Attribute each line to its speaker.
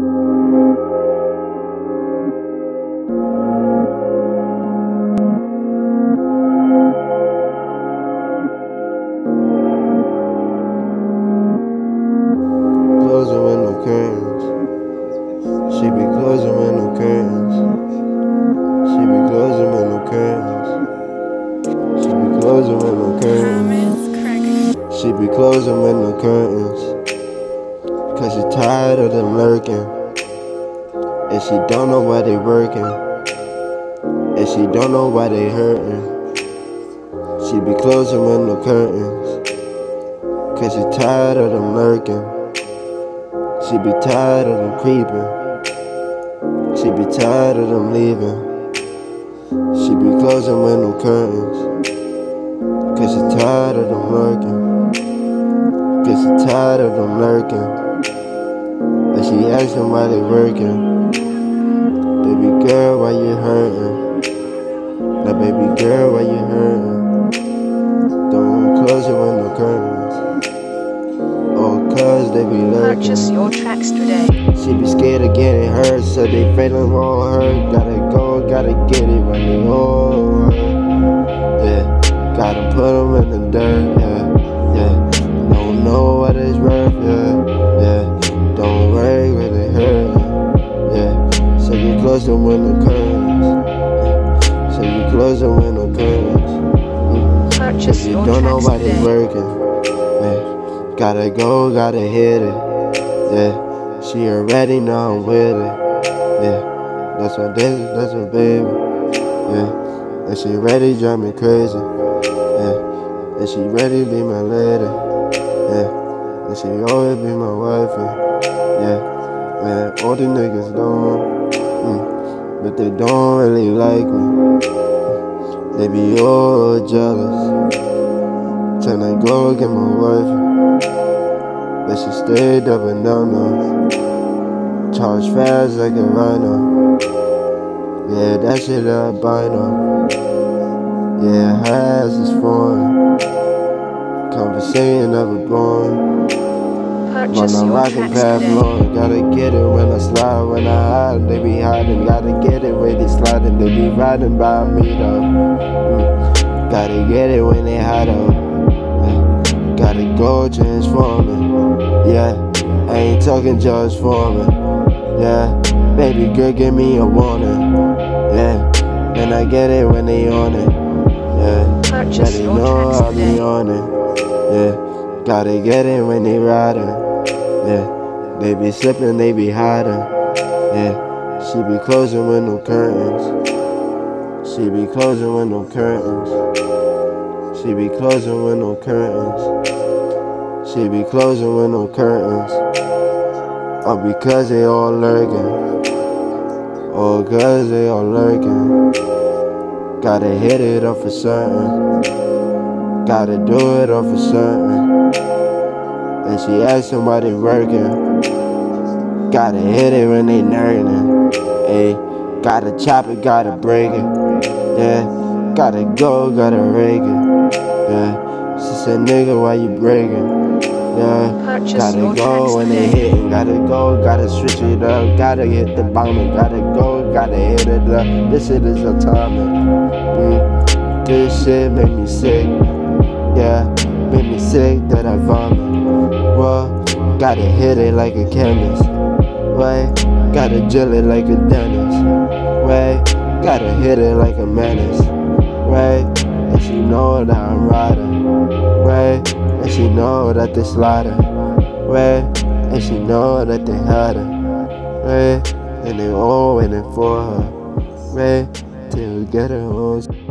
Speaker 1: Closing curtains. She be closing with curtains. She be closing curtains. She be closing no curtains. She be closing curtains. Cause she tired of them lurking. And she don't know why they working. And she don't know why they hurting. She be closing no curtains. Cause she tired of them lurking. She be tired of them creeping. She be tired of them leaving. She be closing no curtains. Cause she tired of them lurking. Cause she tired of them lurking. And she asking why they working. Baby girl, why you hurting? Now baby girl, why you hurting? Don't close it with no curtains. Oh, cause they be lurking.
Speaker 2: Purchase your tracks today.
Speaker 1: She be scared of getting hurt, so they feeling on her. Gotta go, gotta get it when they hold her. Yeah, gotta put them in the dirt, yeah,
Speaker 2: Your
Speaker 1: don't nobody
Speaker 2: today.
Speaker 1: working. Yeah. Gotta go, gotta hit it. Yeah. She already know I'm with it. Yeah. That's my daddy, that's my baby. Yeah. And she ready drive me crazy. Yeah. And she ready be my lady. Yeah. And she always be my wife. Yeah. Man, all the niggas don't. Mm, but they don't really like me. They be all jealous. Tryna go get my wife. But she stayed up and down now. Charge fast like a rhino. Yeah, that shit albino. Yeah, her ass is foreign. Conversation never born.
Speaker 2: Purchase
Speaker 1: a
Speaker 2: your
Speaker 1: rockin'
Speaker 2: tracks
Speaker 1: path
Speaker 2: today.
Speaker 1: Gotta get it when I slide, when I hide. They be hiding. Gotta get it when they sliding. They be riding by me though. Mm. Gotta get it when they hide though. Gotta go transforming. Yeah, I ain't talking just for me. Yeah, baby girl, give me a warning. Yeah, and I get it when they on it. Yeah,
Speaker 2: Purchase
Speaker 1: they know I'll be on it. Yeah, gotta get it when they riding. Yeah, they be slipping, they be hiding. Yeah, she be closing with no curtains. She be closing with no curtains. She be closing with no curtains. She be closing with no curtains. All because they all lurking. All cause they all lurking. Gotta hit it off for certain. Gotta do it off for certain. And she why they working. Gotta hit it when they nerding. Ayy, gotta chop it, gotta break it. Yeah, gotta go, gotta rake it. Yeah, she said, nigga, why you breaking? Yeah,
Speaker 2: Purchase
Speaker 1: gotta go when they hitting. Gotta go, gotta switch it up. Gotta hit the bomber. Gotta go, gotta hit it up. This shit is atomic. Mm. This shit make me sick. Yeah, make me sick that I vomit. Well, gotta hit it like a chemist. Right? Gotta drill it like a dentist. Right? Gotta hit it like a menace. Right? She know that I'm riding. Right? And she know that they sliding. Right? And she know that they hiding. Right? And they all waiting for her. Right? Till we get her home.